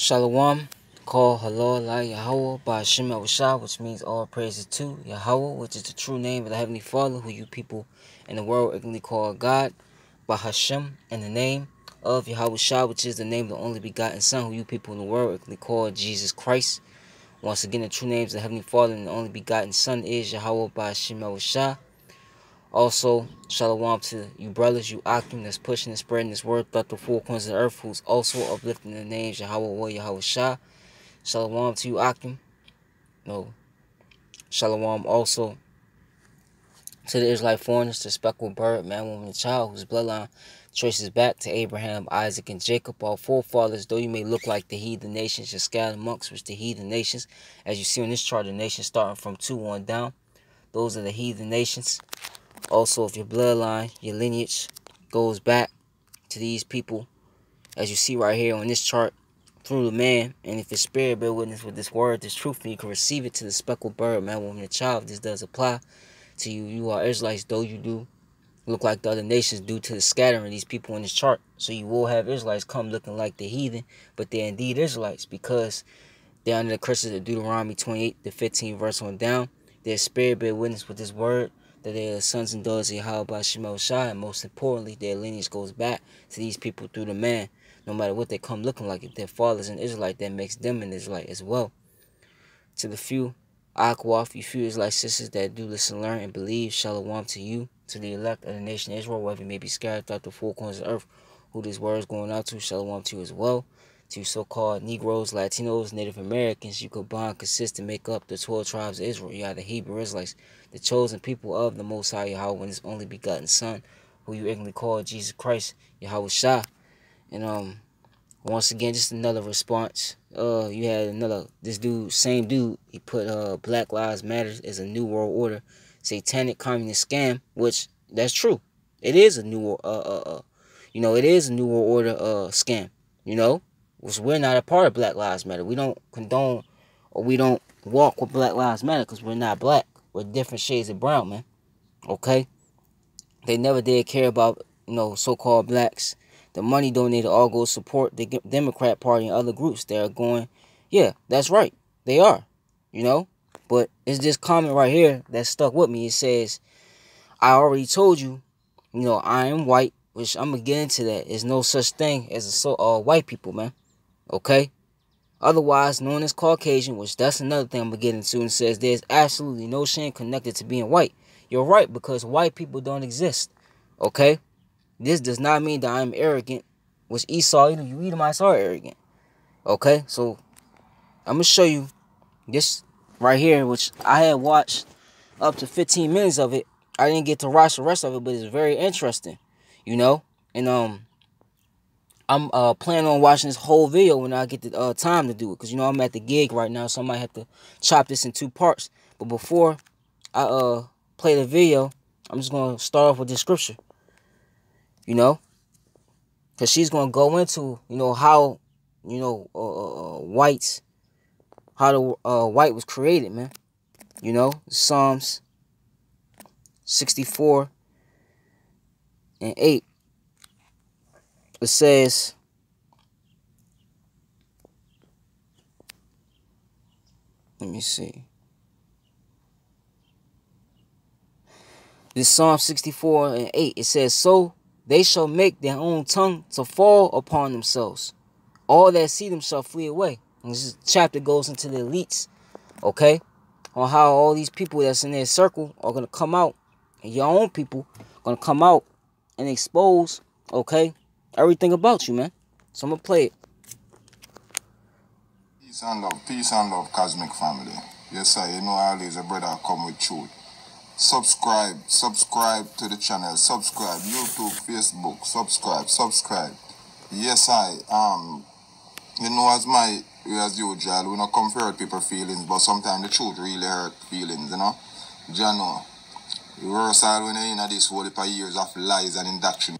Shalom, call Halal La Yahweh by Hashem Shah, which means all praises to Yahweh, which is the true name of the Heavenly Father, who you people in the world ignorantly call God, by Hashem, in the name of Yahweh Shah, which is the name of the only begotten Son, who you people in the world ignorantly call Jesus Christ. Once again, the true names of the Heavenly Father and the only begotten Son is Yahweh by Hashem Shah. Also, shalom to you brothers, you Akim that's pushing and spreading this word throughout the four corners of the earth, who's also uplifting the names Yahweh or Yahweh Shah. Shalom to you Akim. No. Shalom also to the Israelite foreigners, the speckled bird, man, woman, and child, whose bloodline traces back to Abraham, Isaac, and Jacob, our forefathers, though you may look like the heathen nations, you're scattered amongst which the heathen nations, as you see on this chart, the nations starting from 2 on down. Those are the heathen nations. Also, if your bloodline, your lineage goes back to these people, as you see right here on this chart, through the man, and if your spirit bear witness with this word, this truth, and you can receive it to the speckled bird, man, woman, and child, this does apply to you. You are Israelites, though you do look like the other nations due to the scattering of these people in this chart. So you will have Israelites come looking like the heathen, but they're indeed Israelites because they're under the curses of Deuteronomy 28, the 15 verse on down. Their spirit bear witness with this word that they are sons and daughters of Yahweh Shemel Shah, and most importantly, their lineage goes back to these people through the man, no matter what they come looking like. If their father's an Israelite, that makes them an Israelite as well. To the few Akwaf, you few Israelite sisters that do listen, learn, and believe, Shalom to you, to the elect of the nation of Israel, wherever may be scattered throughout the four corners of earth, who this word is going out to, Shalom to you as well to so-called Negroes, Latinos, Native Americans, you could bond, consist, and make up the 12 tribes of Israel. You are the Hebrew Israelites, the chosen people of the Most High Yahweh and His only begotten Son, who you ignorantly call Jesus Christ, Yahweh Shah. And um, once again, just another response. Uh, you had another this dude, same dude. He put uh Black Lives Matter as a new world order, satanic communist scam, which that's true. It is a new uh uh, uh you know it is a new world order uh scam. You know which we're not a part of Black Lives Matter. We don't condone or we don't walk with Black Lives Matter because we're not black. We're different shades of brown, man. Okay? They never did care about, you know, so-called blacks. The money donated all goes support the Democrat Party and other groups. They're going, yeah, that's right. They are, you know? But it's this comment right here that stuck with me. It says, I already told you, you know, I am white, which I'm going to get into that. There's no such thing as a so uh, white people, man okay? Otherwise known as Caucasian, which that's another thing I'm gonna get into, and says there's absolutely no shame connected to being white. You're right, because white people don't exist, okay? This does not mean that I'm arrogant, which Esau, you know, you Edomites are arrogant, okay? So, I'm gonna show you this right here, which I had watched up to 15 minutes of it. I didn't get to watch the rest of it, but it's very interesting, you know? And, um, I'm uh, planning on watching this whole video when I get the uh, time to do it. Because, you know, I'm at the gig right now, so I might have to chop this in two parts. But before I uh, play the video, I'm just going to start off with this scripture. You know? Because she's going to go into, you know, how, you know, uh, uh, uh whites, how the uh, white was created, man. You know? Psalms 64 and 8 it says let me see. This psalm 64 and 8 it says so they shall make their own tongue to fall upon themselves. All that see themselves flee away. And this chapter goes into the elites okay on how all these people that's in their circle are going to come out. And your own people going to come out and expose okay everything about you, man. So I'm gonna play it. Peace and love, peace and love, cosmic family. Yes, sir. You know always a brother come with truth. Subscribe, subscribe to the channel. Subscribe, YouTube, Facebook. Subscribe, subscribe. Yes, I um. You know, as my as usual, we not come for hurt people feelings, but sometimes the truth really hurt feelings, you know. Jano, you were when you're in this whole years of lies and indoctrination.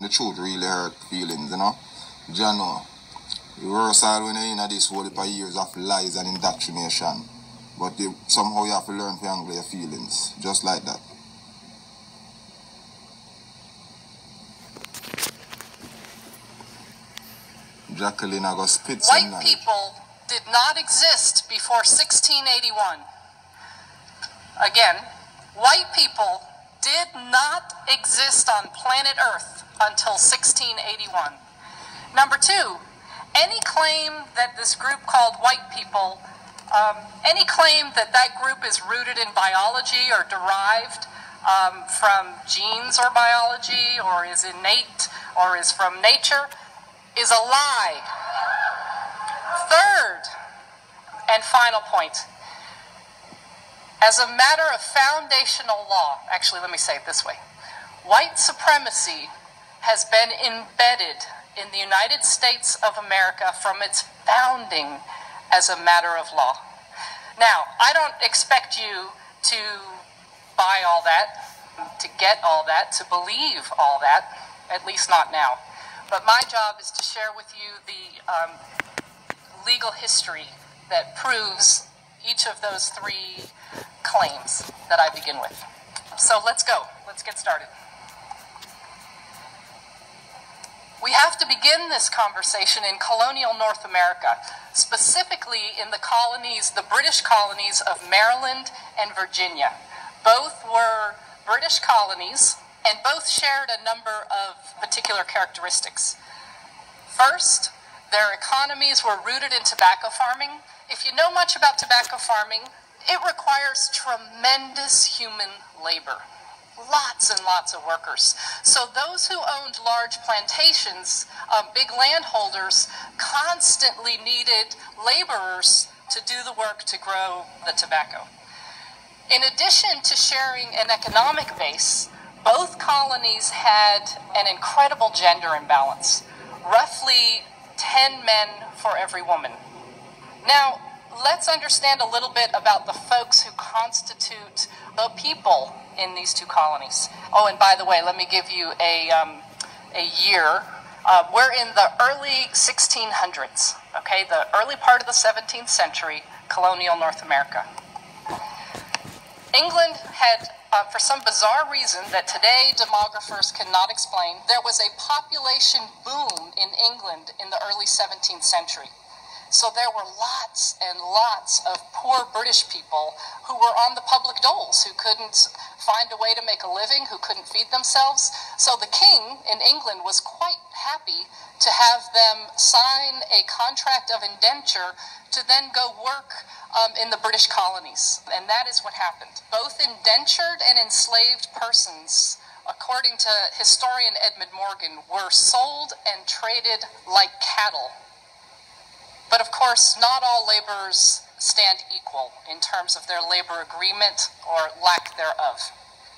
the truth really hurt feelings, you know. John, you know, the worst all when you're in this whole for years of lies and indoctrination. But they, somehow you have to learn to handle your feelings, just like that. Jacqueline, go spit White night. people did not exist before 1681. Again, white people did not exist on planet Earth until 1681. Number two, any claim that this group called white people, um, any claim that that group is rooted in biology or derived um, from genes or biology or is innate or is from nature is a lie. Third and final point. As a matter of foundational law, actually, let me say it this way white supremacy has been embedded in the United States of America from its founding as a matter of law. Now, I don't expect you to buy all that, to get all that, to believe all that, at least not now. But my job is to share with you the um, legal history that proves each of those three claims that I begin with. So let's go. Let's get started. We have to begin this conversation in colonial North America, specifically in the colonies, the British colonies of Maryland and Virginia. Both were British colonies and both shared a number of particular characteristics. First, their economies were rooted in tobacco farming. If you know much about tobacco farming, it requires tremendous human labor. Lots and lots of workers. So, those who owned large plantations, um, big landholders, constantly needed laborers to do the work to grow the tobacco. In addition to sharing an economic base, both colonies had an incredible gender imbalance. Roughly 10 men for every woman. Now, let's understand a little bit about the folks who constitute the people in these two colonies. Oh, and by the way, let me give you a, um, a year. Uh, we're in the early 1600s, okay, the early part of the 17th century, colonial North America. England had, uh, for some bizarre reason that today demographers cannot explain, there was a population boom in England in the early 17th century. So there were lots and lots of poor British people who were on the public doles, who couldn't find a way to make a living, who couldn't feed themselves. So the king in England was quite happy to have them sign a contract of indenture to then go work um, in the British colonies. And that is what happened. Both indentured and enslaved persons according to historian Edmund Morgan, were sold and traded like cattle but of course, not all laborers stand equal in terms of their labor agreement or lack thereof.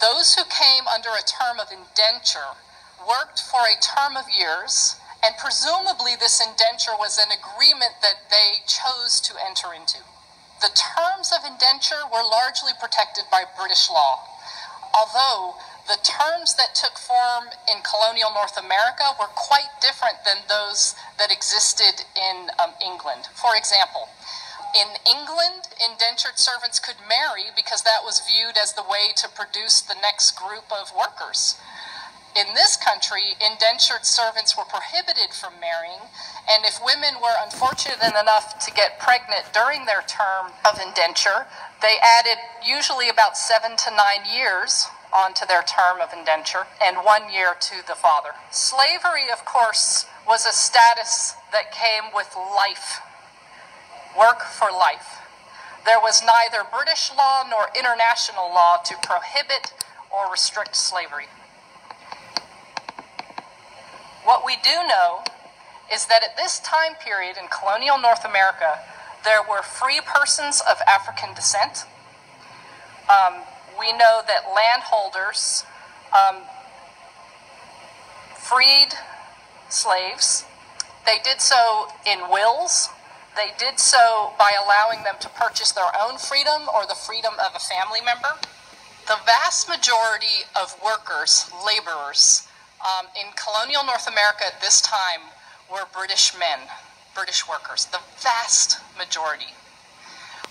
Those who came under a term of indenture worked for a term of years, and presumably this indenture was an agreement that they chose to enter into. The terms of indenture were largely protected by British law, although the terms that took form in colonial North America were quite different than those that existed in um, England. For example, in England, indentured servants could marry because that was viewed as the way to produce the next group of workers. In this country, indentured servants were prohibited from marrying, and if women were unfortunate enough to get pregnant during their term of indenture, they added usually about seven to nine years onto their term of indenture and one year to the father. Slavery, of course, was a status that came with life, work for life. There was neither British law nor international law to prohibit or restrict slavery. What we do know is that at this time period in colonial North America, there were free persons of African descent. Um, we know that landholders um, freed slaves. They did so in wills. They did so by allowing them to purchase their own freedom or the freedom of a family member. The vast majority of workers, laborers, um, in colonial North America at this time were British men, British workers, the vast majority.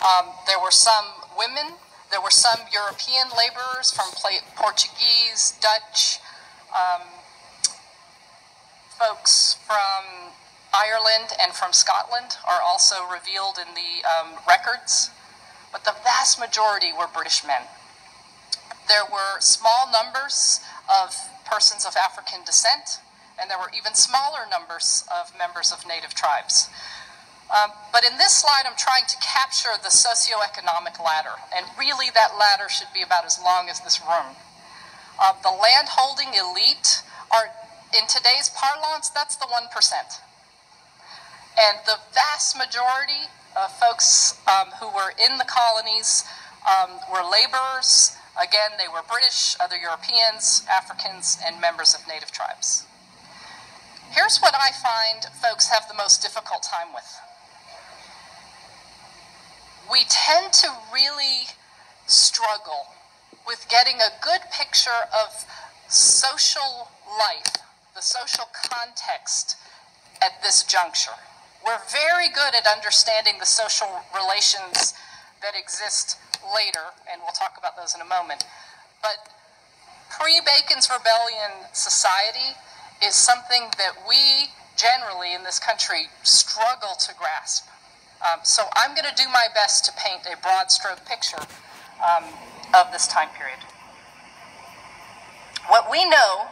Um, there were some women there were some European laborers from Portuguese, Dutch, um, folks from Ireland and from Scotland are also revealed in the um, records, but the vast majority were British men. There were small numbers of persons of African descent, and there were even smaller numbers of members of native tribes. Um, but in this slide, I'm trying to capture the socioeconomic ladder, and really that ladder should be about as long as this room. Uh, the landholding elite are, in today's parlance, that's the 1%. And the vast majority of folks um, who were in the colonies um, were laborers. Again, they were British, other Europeans, Africans, and members of native tribes. Here's what I find folks have the most difficult time with. We tend to really struggle with getting a good picture of social life, the social context at this juncture. We're very good at understanding the social relations that exist later, and we'll talk about those in a moment. But pre Bacon's Rebellion society is something that we generally in this country struggle to grasp. Um, so I'm going to do my best to paint a broad stroke picture um, of this time period. What we know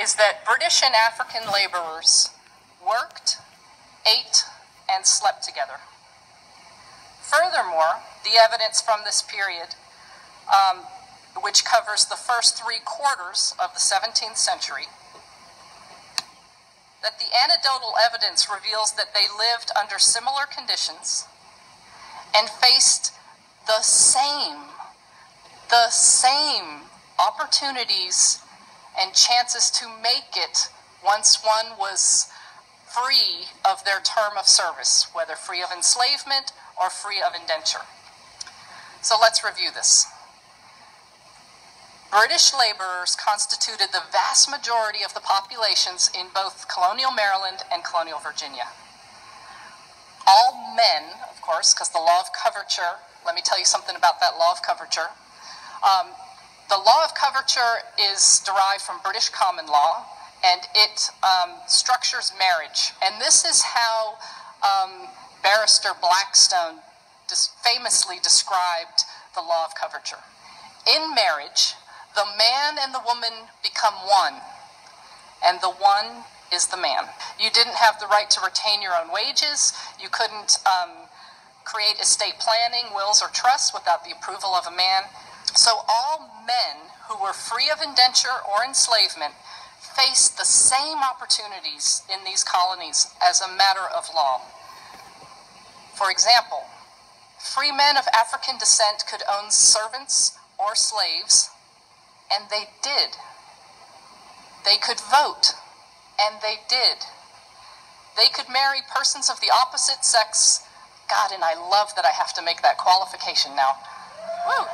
is that British and African laborers worked ate, and slept together. Furthermore, the evidence from this period, um, which covers the first three quarters of the 17th century, that the anecdotal evidence reveals that they lived under similar conditions and faced the same, the same opportunities and chances to make it once one was free of their term of service, whether free of enslavement or free of indenture. So let's review this. British laborers constituted the vast majority of the populations in both colonial Maryland and colonial Virginia. All men, of course, because the law of coverture, let me tell you something about that law of coverture. Um, the law of coverture is derived from British common law, and it um, structures marriage. And this is how um, Barrister Blackstone famously described the law of coverture. In marriage, the man and the woman become one, and the one is the man. You didn't have the right to retain your own wages. You couldn't um, create estate planning, wills, or trusts without the approval of a man. So all men who were free of indenture or enslavement faced the same opportunities in these colonies as a matter of law. For example, free men of African descent could own servants or slaves, and they did. They could vote, and they did. They could marry persons of the opposite sex. God, and I love that I have to make that qualification now. Woo.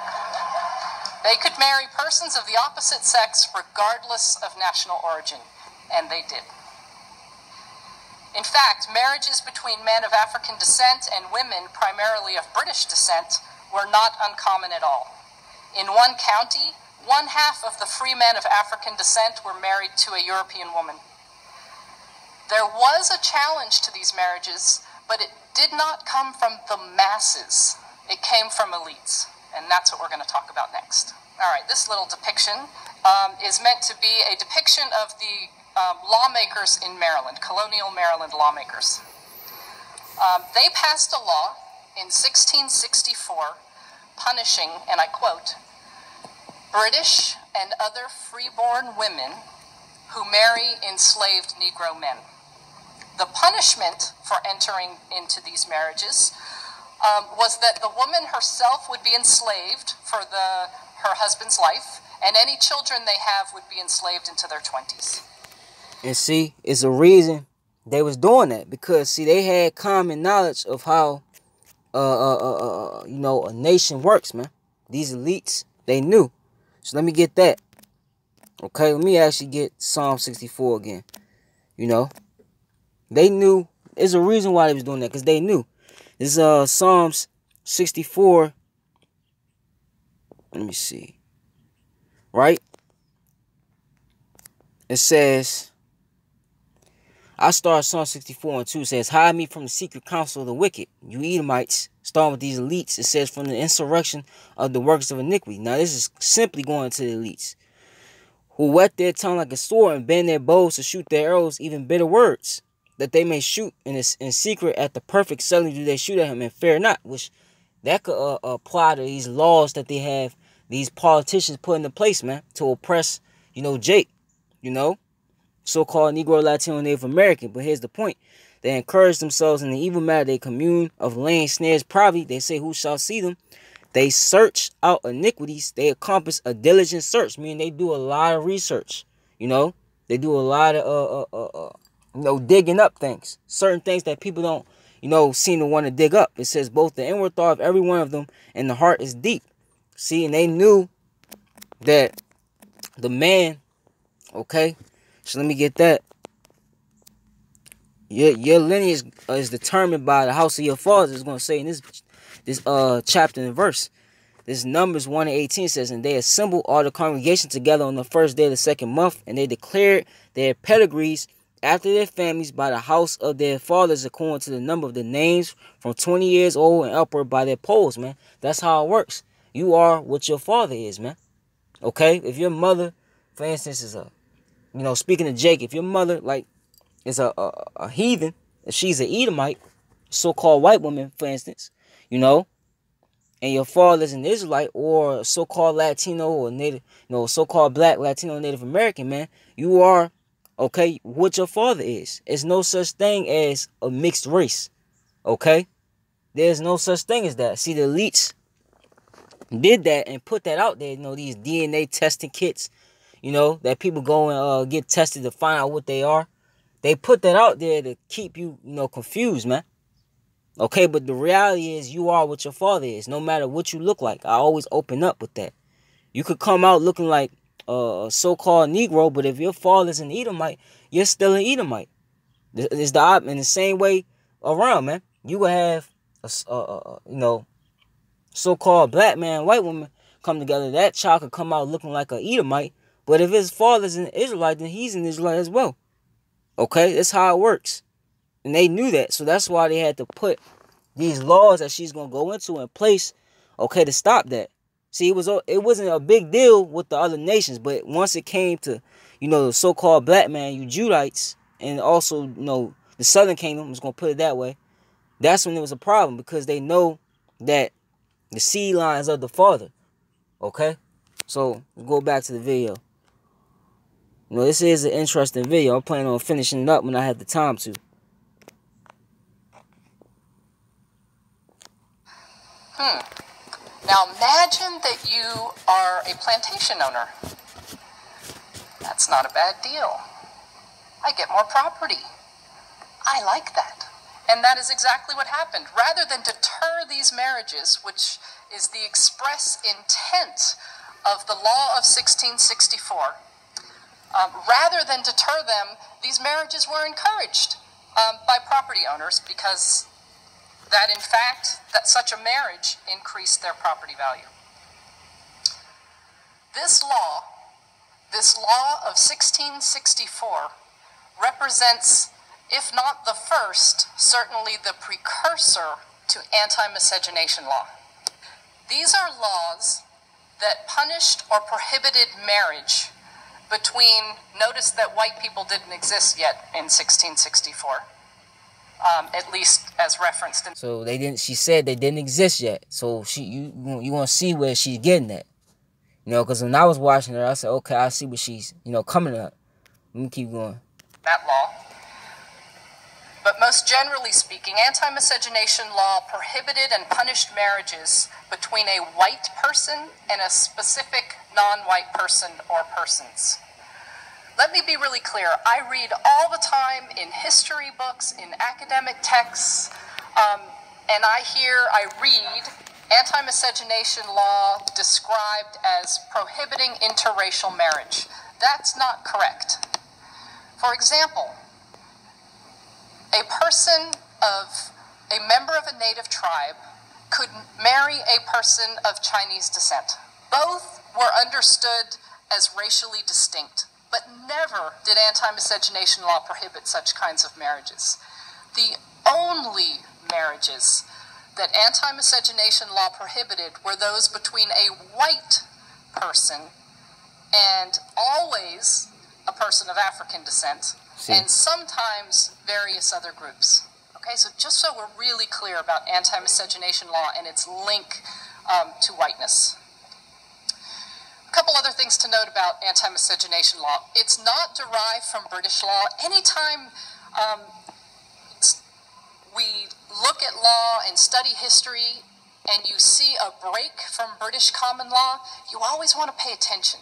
They could marry persons of the opposite sex regardless of national origin, and they did. In fact, marriages between men of African descent and women primarily of British descent were not uncommon at all. In one county, one half of the free men of African descent were married to a European woman. There was a challenge to these marriages, but it did not come from the masses. It came from elites and that's what we're going to talk about next. All right, this little depiction um, is meant to be a depiction of the um, lawmakers in Maryland, colonial Maryland lawmakers. Um, they passed a law in 1664 punishing, and I quote, British and other freeborn women who marry enslaved Negro men. The punishment for entering into these marriages um, was that the woman herself would be enslaved for the, her husband's life, and any children they have would be enslaved into their 20s. And see, it's a reason they was doing that because see they had common knowledge of how uh, uh, uh, uh, uh you know a nation works, man. These elites they knew. So let me get that. Okay, let me actually get Psalm 64 again. You know, they knew. There's a reason why they was doing that because they knew. This is uh Psalms 64. Let me see. Right? It says, I start Psalm 64 and 2 says, Hide me from the secret counsel of the wicked, you Edomites. Starting with these elites, it says, From the insurrection of the works of iniquity. Now, this is simply going to the elites who wet their tongue like a sword and bend their bows to shoot their arrows, even bitter words, that they may shoot in, in secret at the perfect. Suddenly do they shoot at him and fear not, which that could uh, apply to these laws that they have, these politicians put into place, man, to oppress, you know, Jake, you know, so-called Negro, Latino, Native American. But here's the point. They encourage themselves in the evil matter. They commune of laying snares privately. They say, who shall see them? They search out iniquities. They accomplish a diligent search, meaning they do a lot of research. You know, they do a lot of uh, uh, uh, uh, you know digging up things, certain things that people don't you know seem to want to dig up. It says both the inward thought of every one of them and the heart is deep. See, and they knew that the man. Okay, so let me get that. Your your lineage is determined by the house of your fathers. Is going to say in this this uh chapter and verse. This Numbers 1 and 18 says, And they assembled all the congregation together on the first day of the second month, and they declared their pedigrees after their families by the house of their fathers according to the number of the names from 20 years old and upward by their poles, man. That's how it works. You are what your father is, man. Okay? If your mother, for instance, is a, you know, speaking to Jake, if your mother, like, is a, a, a heathen, if she's an Edomite, so-called white woman, for instance, you know, and your father's an Israelite or so-called Latino or Native, you know, so-called Black, Latino, Native American, man, you are okay what your father is. It's no such thing as a mixed race, okay? There's no such thing as that. See, the elites did that and put that out there. You know, these DNA testing kits, you know, that people go and uh, get tested to find out what they are. They put that out there to keep you, you know, confused, man. Okay, but the reality is you are what your father is, no matter what you look like. I always open up with that. You could come out looking like a so-called Negro, but if your father's an Edomite, you're still an Edomite. It's the in the same way around, man. You would have a, a, a uh, uh, you know so-called black man, white woman come together. That child could come out looking like an Edomite, but if his father's an Israelite, then he's an Israelite as well. Okay, that's how it works. And they knew that. So that's why they had to put these laws that she's going to go into in place, okay, to stop that. See, it was it wasn't a big deal with the other nations, but once it came to, you know, the so-called black man, you Judites, and also, you know, the Southern Kingdom, going to put it that way, that's when it was a problem because they know that the seed lines of the father. Okay? So, go back to the video. You know, this is an interesting video. I'm planning on finishing it up when I have the time to. Hmm. Now imagine that you are a plantation owner. That's not a bad deal. I get more property. I like that. And that is exactly what happened. Rather than deter these marriages, which is the express intent of the law of 1664, um, rather than deter them, these marriages were encouraged um, by property owners because that in fact that such a marriage increased their property value. This law, this law of 1664 represents if not the first, certainly the precursor to anti-miscegenation law. These are laws that punished or prohibited marriage between, notice that white people didn't exist yet in 1664, um, at least as referenced. In so they didn't. She said they didn't exist yet. So she, you, you want to see where she's getting at, you know? Because when I was watching her, I said, okay, I see what she's, you know, coming up. Let me keep going. That law. But most generally speaking, anti-miscegenation law prohibited and punished marriages between a white person and a specific non-white person or persons. Be really clear. I read all the time in history books, in academic texts, um, and I hear, I read anti miscegenation law described as prohibiting interracial marriage. That's not correct. For example, a person of a member of a native tribe could marry a person of Chinese descent. Both were understood as racially distinct but never did anti miscegenation law prohibit such kinds of marriages. The only marriages that anti miscegenation law prohibited were those between a white person and always a person of African descent, See. and sometimes various other groups. Okay, so just so we're really clear about anti miscegenation law and its link um, to whiteness. A couple other things to note about anti miscegenation law it's not derived from British law. Anytime um, we look at law and study history and you see a break from British common law, you always want to pay attention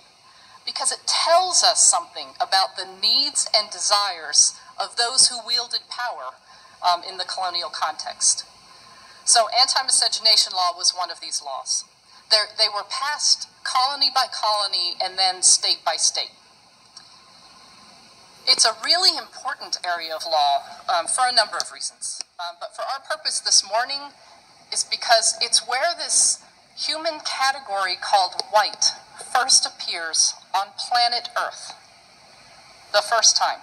because it tells us something about the needs and desires of those who wielded power um, in the colonial context. So, anti miscegenation law was one of these laws. They're, they were passed colony by colony and then state by state. It's a really important area of law um, for a number of reasons. Um, but for our purpose this morning, is because it's where this human category called white first appears on planet Earth. The first time.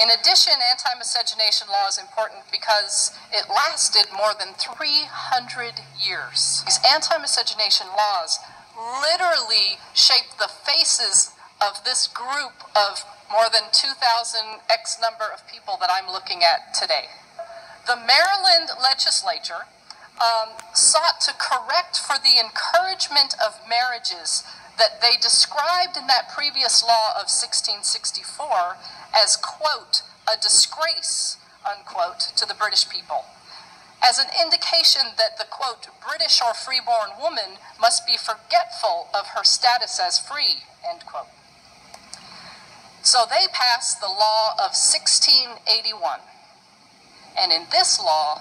In addition, anti miscegenation law is important because it lasted more than 300 years. These anti miscegenation laws literally shaped the faces of this group of more than 2,000 X number of people that I'm looking at today. The Maryland legislature um, sought to correct for the encouragement of marriages that they described in that previous law of 1664 as, quote, a disgrace, unquote, to the British people, as an indication that the, quote, British or freeborn woman must be forgetful of her status as free, end quote. So they passed the law of 1681. And in this law,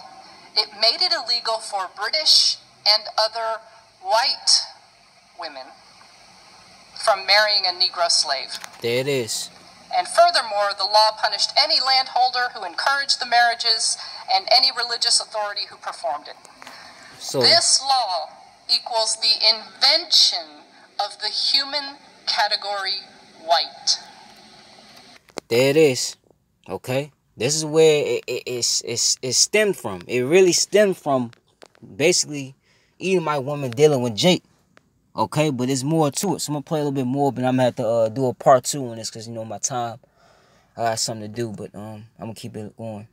it made it illegal for British and other white women from marrying a Negro slave. There it is. And furthermore, the law punished any landholder who encouraged the marriages and any religious authority who performed it. So This law equals the invention of the human category white. there it is. Okay. This is where it, it, it's, it's, it stemmed from. It really stemmed from basically even my woman dealing with Jake. Okay, but there's more to it. So I'm gonna play a little bit more, but I'm gonna have to uh, do a part two on this because you know my time. I got something to do, but um, I'm gonna keep it going.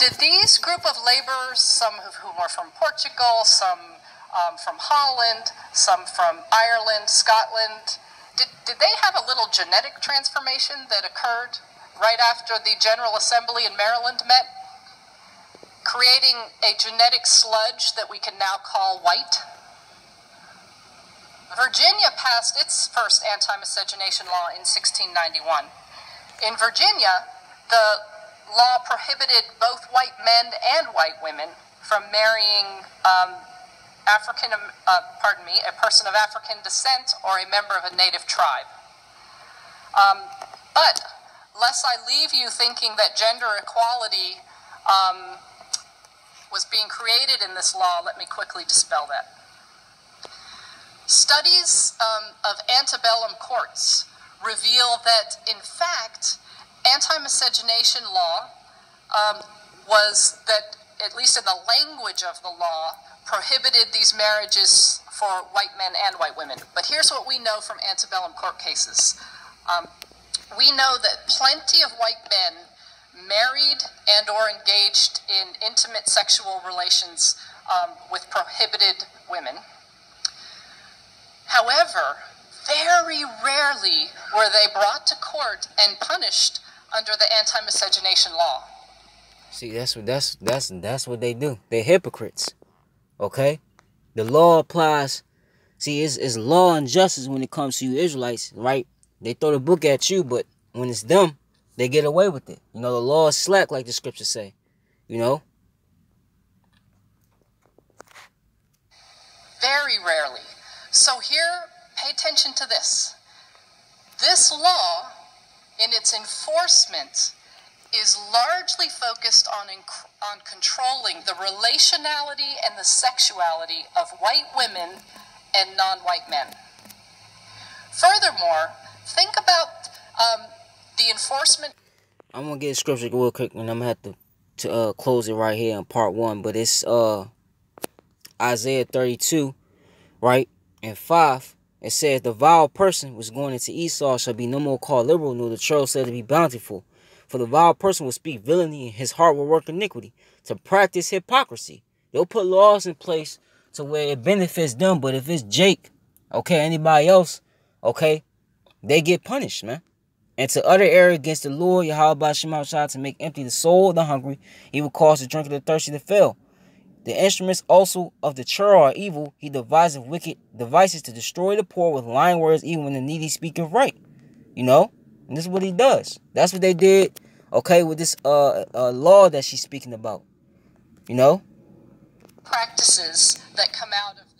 Did these group of laborers, some of whom were from Portugal, some um, from Holland, some from Ireland, Scotland, did, did they have a little genetic transformation that occurred right after the General Assembly in Maryland met, creating a genetic sludge that we can now call white? Virginia passed its first anti miscegenation law in 1691. In Virginia, the law prohibited both white men and white women from marrying um, African, uh, pardon me, a person of African descent or a member of a native tribe. Um, but lest I leave you thinking that gender equality um, was being created in this law, let me quickly dispel that. Studies um, of antebellum courts reveal that, in fact, anti miscegenation law um, was that, at least in the language of the law, prohibited these marriages for white men and white women. But here's what we know from antebellum court cases. Um, we know that plenty of white men married and or engaged in intimate sexual relations um, with prohibited women. However, very rarely were they brought to court and punished under the anti-miscegenation law. See, that's what that's that's that's what they do. They're hypocrites. Okay? The law applies. See, it's, it's law and justice when it comes to you Israelites, right? They throw the book at you, but when it's them, they get away with it. You know, the law is slack, like the scriptures say. You know? Very rarely. So here, pay attention to this. This law, in its enforcement, is largely focused on, on controlling the relationality and the sexuality of white women and non white men. Furthermore, think about um, the enforcement. I'm gonna get scripture real quick, and I'm gonna have to to uh, close it right here in part one. But it's uh Isaiah 32, right? And five, it says the vile person was going into Esau shall be no more called liberal, nor the troll said to be bountiful. For the vile person will speak villainy, and his heart will work iniquity, to practice hypocrisy. They'll put laws in place to where it benefits them, but if it's Jake, okay, anybody else, okay, they get punished, man. And to utter error against the Lord, Yahweh Shemashah, to make empty the soul of the hungry, he will cause the drink of the thirsty to fail. The instruments also of the churl are evil. He devises wicked devices to destroy the poor with lying words, even when the needy speak of right. You know? And this is what he does. That's what they did, okay, with this uh, uh law that she's speaking about. You know? Practices that come out of